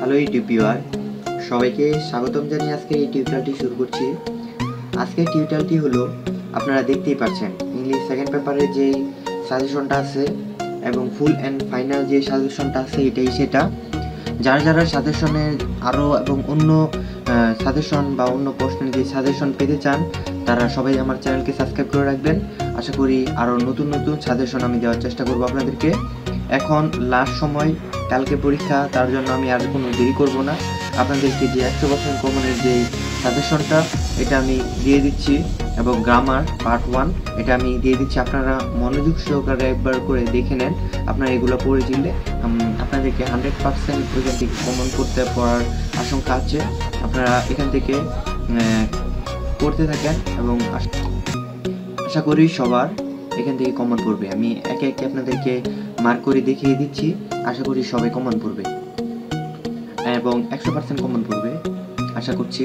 Hello YouTube viewer. সবাইকে স্বাগতম জানিয়ে আজকে এই টিউটোরিয়ালটি শুরু করছি। আজকের টিউটোরিয়ালটি হলো, আপনারা দেখতেই পাচ্ছেন ইংলিশ সেকেন্ড পেপারের যেই সাজেশনটা আছে এবং ফুল অ্যান্ড ফাইনাল যে সাজেশনটা আছে, এটাই সেটা। যারা যারা সাজেশনের আরও এবং অন্য সাজেশন বা অন্য প্রশ্নের যে সাজেশন পেতে চান, তারা সবাই আমার চ্যানেলকে সাবস্ক্রাইব করে রাখবেন। আশা করি আরও নতুন নতুন সাজেশন আমি দেওয়ার চেষ্টা করব আপনাদেরকে। এখন লাস্ট সময়, কালকে পরীক্ষা, তার জন্য আমি আর কোনো দেরি করব না। আপনাদেরকে যে একশো পার্সেন্ট কমনের যে সাজেশনটা এটা আমি দিয়ে দিচ্ছি, এবং গ্রামার পার্ট ওয়ান এটা আমি দিয়ে দিচ্ছি। আপনারা মনোযোগ সহকারে একবার করে দেখে নেন। আপনারা এগুলো পড়ে চিনলে আপনাদেরকে হান্ড্রেড পার্সেন্ট ওইখান থেকে কমন করতে পড়ার আশঙ্কা আছে। আপনারা এখান থেকে পড়তে থাকেন, এবং আশা করি সবার এখান থেকে কমন পড়বে আমি একে একে আপনাদেরকে মার্ক করে দেখিয়ে দিচ্ছি, আশা করি সবাই কমন পড়বে। এবং একশো পার্সেন্ট কমন পড়বে, আশা করছি।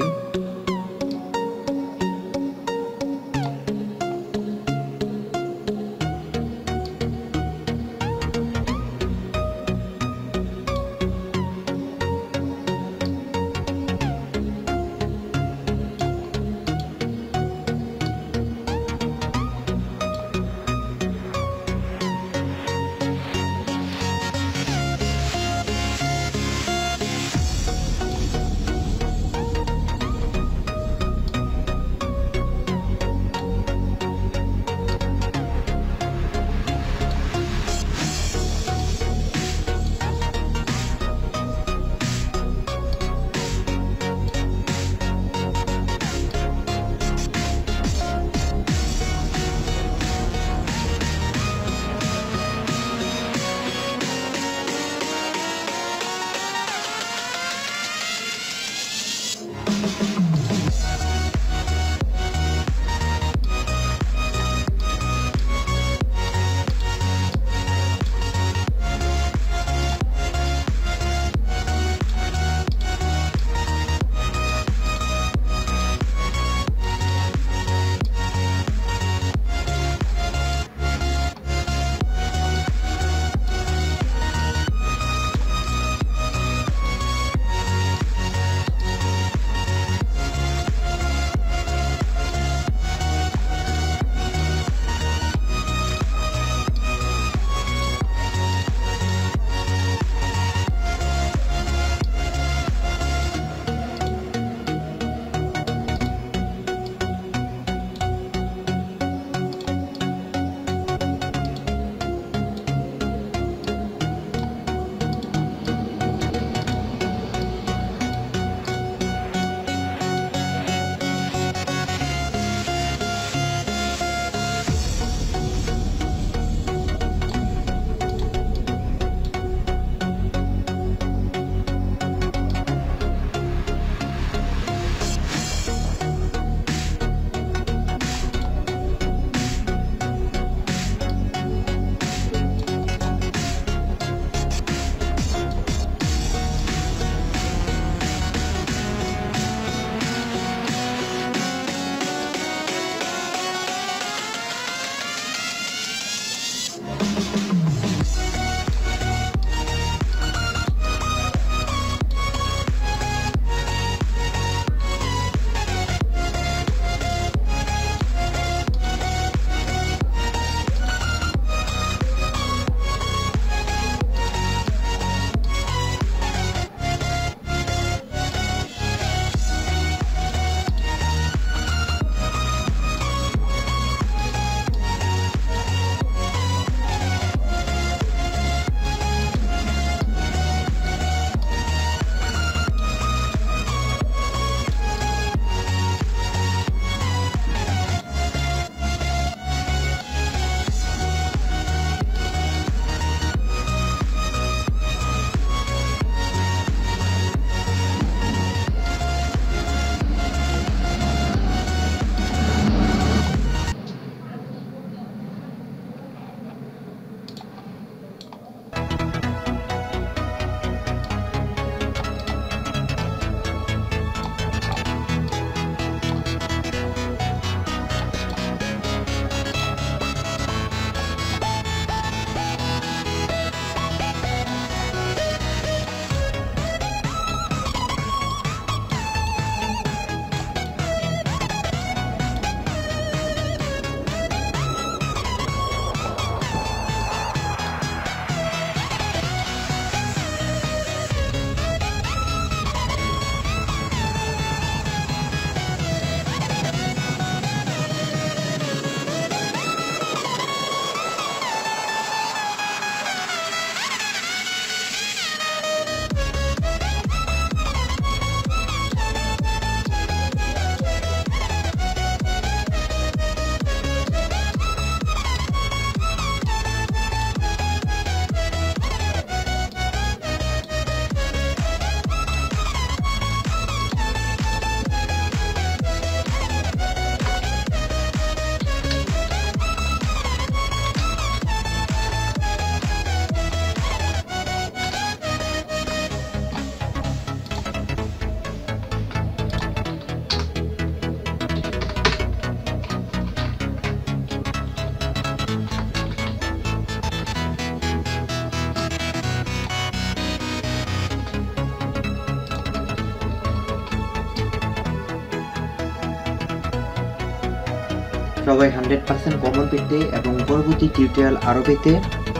সবাই হান্ড্রেড পার্সেন্ট কমন পেতে এবং পরবর্তী টিউটোরিয়াল আরও পেতে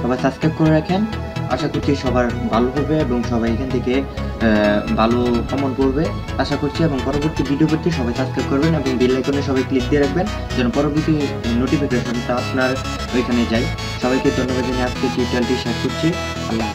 সবাই সাবস্ক্রাইব করে রাখেন। আশা করছি সবার ভালো হবে এবং সবাই এখান থেকে ভালো কমন করবে। আশা করছি এবং পরবর্তী ভিডিও পেতে সবাই সাবস্ক্রাইব করবেন এবং বেল সবাই ক্লিক দিয়ে রাখবেন যেন পরবর্তী নোটিফিকেশনটা আপনার ওইখানে যায়। সবাইকে ধন্যবাদ জানিয়ে আজকে টিউটোরিয়ালটি শেষ করছি। আল্লাহ।